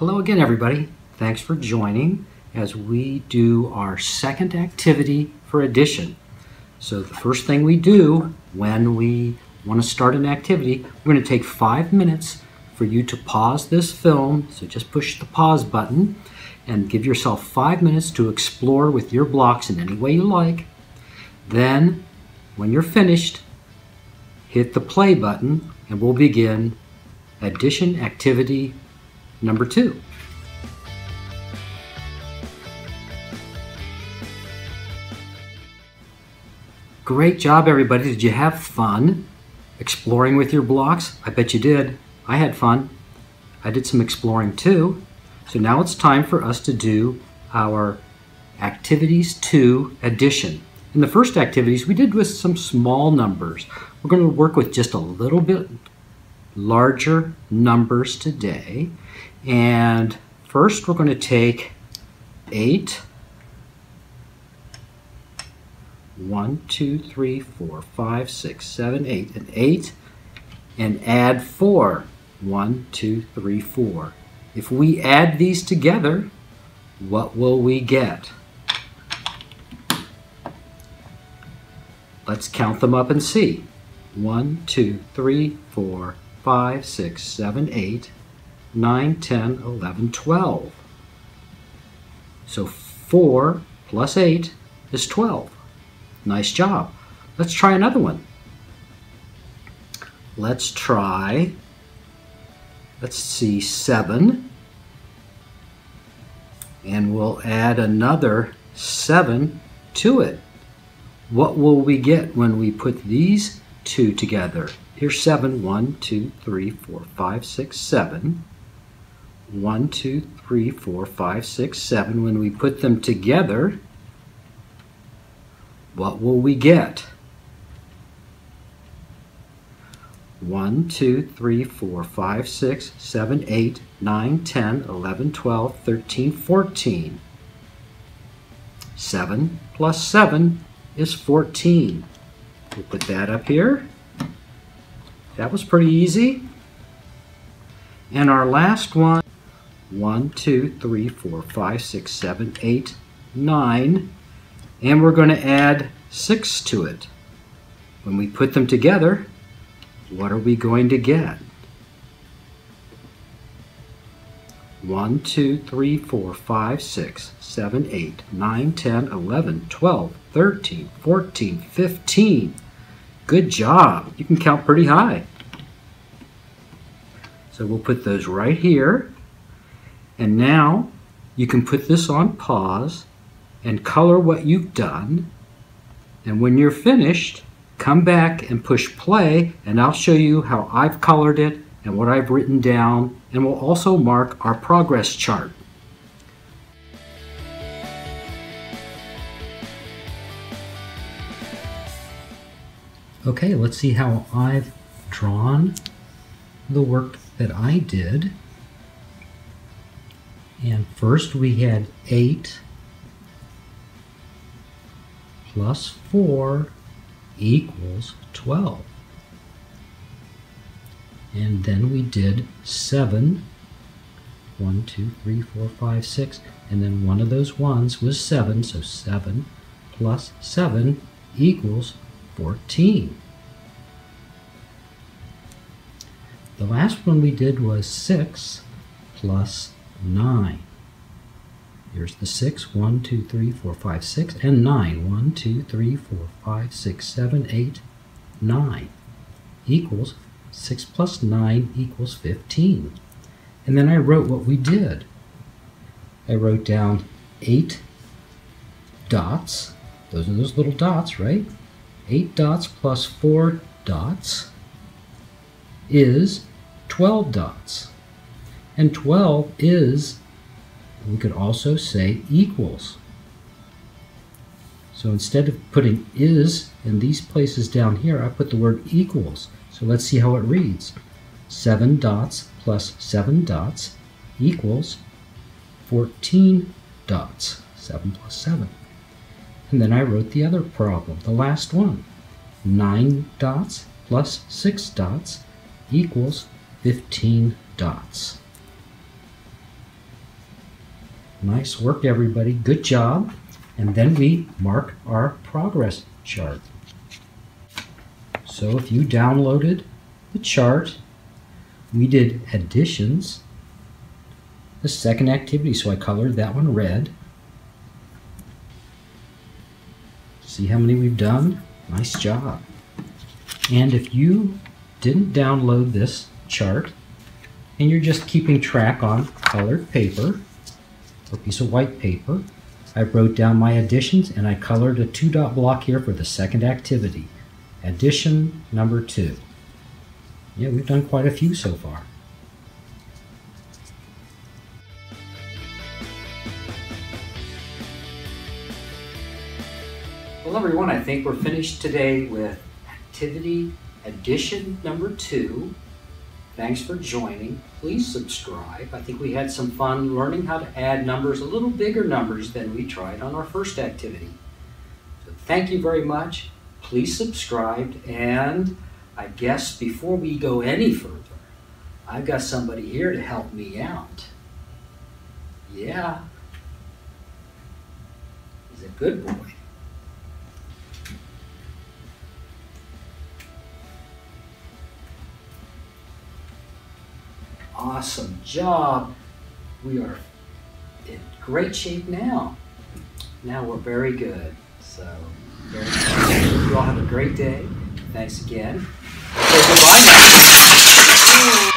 Hello again, everybody. Thanks for joining as we do our second activity for addition. So the first thing we do when we want to start an activity, we're going to take five minutes for you to pause this film. So just push the pause button and give yourself five minutes to explore with your blocks in any way you like. Then, when you're finished, hit the play button and we'll begin addition activity number two. Great job, everybody. Did you have fun exploring with your blocks? I bet you did. I had fun. I did some exploring too. So now it's time for us to do our activities 2 addition. In the first activities, we did with some small numbers. We're going to work with just a little bit larger numbers today. And first we're going to take 8, 1, 2, 3, 4, 5, 6, 7, 8, and 8, and add 4. 1, 2, 3, 4. If we add these together, what will we get? Let's count them up and see. 1, 2, 3, 4, 5, 6, 7, 8, 9, 10, 11, 12. So 4 plus 8 is 12. Nice job. Let's try another one. Let's try, let's see, 7. And we'll add another 7 to it. What will we get when we put these two together? Here's 7. 1, 2, 3, 4, 5, 6, 7. 1, 2, 3, 4, 5, 6, 7. When we put them together, what will we get? 1, 2, 3, 4, 5, 6, 7, 8, 9, 10, 11, 12, 13, 14. 7 plus 7 is 14. We'll put that up here. That was pretty easy. And our last one, 1, 2, 3, 4, 5, 6, 7, 8, 9. And we're going to add 6 to it. When we put them together, what are we going to get? 1, 2, 3, 4, 5, 6, 7, 8, 9, 10, 11, 12, 13, 14, 15. Good job. You can count pretty high. So we'll put those right here. And now you can put this on pause and color what you've done. And when you're finished, come back and push play and I'll show you how I've colored it and what I've written down and we'll also mark our progress chart. Okay, let's see how I've drawn the work that I did. And first we had 8 plus 4 equals 12. And then we did 7. 1, 2, 3, 4, 5, 6. And then one of those ones was 7. So 7 plus 7 equals 14. The last one we did was 6 plus 9. Here's the 6, 1, 2, 3, 4, 5, 6, and 9. 1, 2, 3, 4, 5, 6, 7, 8, 9 equals 6 plus 9 equals 15. And then I wrote what we did. I wrote down 8 dots. Those are those little dots, right? 8 dots plus 4 dots is 12 dots. And 12 is, we could also say equals. So instead of putting is in these places down here, I put the word equals. So let's see how it reads. 7 dots plus 7 dots equals 14 dots. 7 plus 7. And then I wrote the other problem, the last one. 9 dots plus 6 dots equals 15 dots. Nice work, everybody. Good job. And then we mark our progress chart. So if you downloaded the chart, we did additions, the second activity, so I colored that one red. See how many we've done? Nice job. And if you didn't download this chart, and you're just keeping track on colored paper, or piece of white paper, I wrote down my additions and I colored a two dot block here for the second activity. Addition number two. Yeah, we've done quite a few so far. Well, everyone, I think we're finished today with activity addition number two. Thanks for joining. Please subscribe. I think we had some fun learning how to add numbers, a little bigger numbers than we tried on our first activity. So thank you very much. Please subscribe. And I guess before we go any further, I've got somebody here to help me out. Yeah. He's a good boy. Awesome job. We are in great shape now. Now we're very good. So, you all have a great day. Thanks again. Say goodbye.